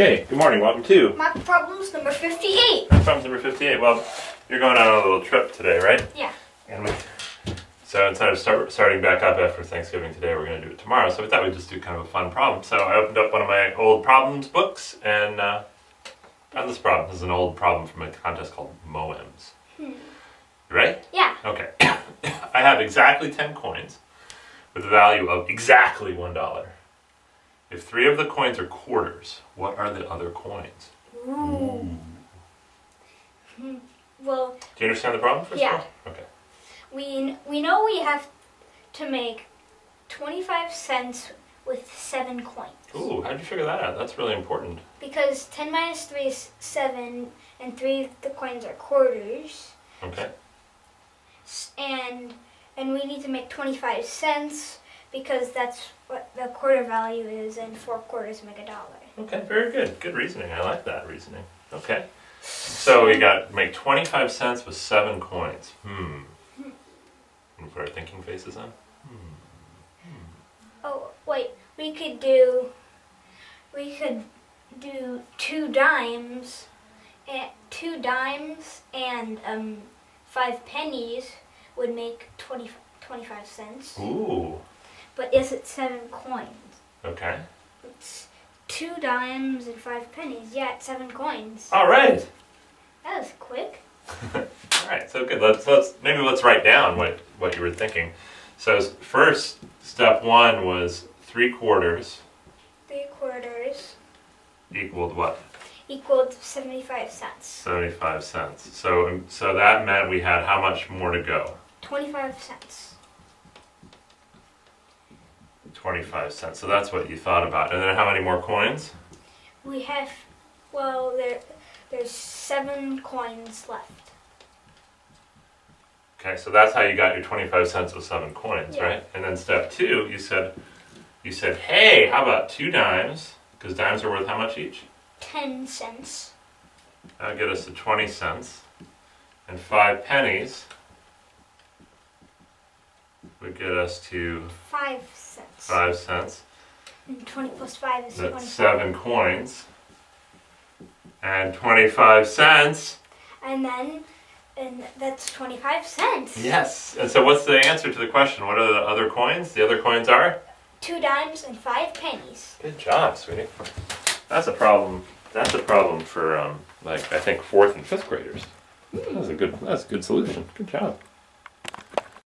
Okay, good morning. Welcome to Math problems number 58. Math Problems number 58. Well, you're going on a little trip today, right? Yeah. And we, so instead of start, starting back up after Thanksgiving today, we're going to do it tomorrow. So we thought we'd just do kind of a fun problem. So I opened up one of my old problems books and uh, found this problem. This is an old problem from a contest called MOEMS. You ready? Yeah. Okay. I have exactly 10 coins with a value of exactly $1. If three of the coins are quarters, what are the other coins? Ooh. Hmm. Well, Do you understand the problem first Yeah. Okay. we we know we have to make 25 cents with 7 coins. Ooh, how'd you figure that out? That's really important. Because 10 minus 3 is 7 and 3 of the coins are quarters. Okay. And and we need to make 25 cents because that's what the quarter value is and 4 quarters make a dollar. Okay, very good. Good reasoning. I like that reasoning. Okay. So we got make 25 cents with seven coins. Hmm. And put our thinking faces on? Oh, wait, we could do we could do two dimes and two dimes and um five pennies would make 20, 25 cents. Ooh. But is it seven coins? Okay. It's two dimes and five pennies. Yeah, it's seven coins. All right. That was quick. All right. So good. Let's let's maybe let's write down what what you were thinking. So first step one was three quarters Three quarters equaled what? equaled 75 cents. 75 cents. So so that meant we had how much more to go? 25 cents. 25 cents. So that's what you thought about. And then how many more coins? We have, well, there, there's seven coins left. Okay, so that's how you got your 25 cents with seven coins, Yeah. right? And then step two, you said, you said, hey, how about two dimes? Because dimes are worth how much each? 10 cents. That'll get us to 20 cents. And five pennies would get us to 5 cents. five cents. And 20 plus 5 is That's 25. seven coins. And 25 cents. And then, and that's 25 cents. Yes. And so what's the answer to the question? What are the other coins? The other coins are? Two dimes and 5 pennies. Good job, sweetie. That's a problem. That's a problem for um, like I think fourth and fifth graders. That's a good. That's a good solution. Good job.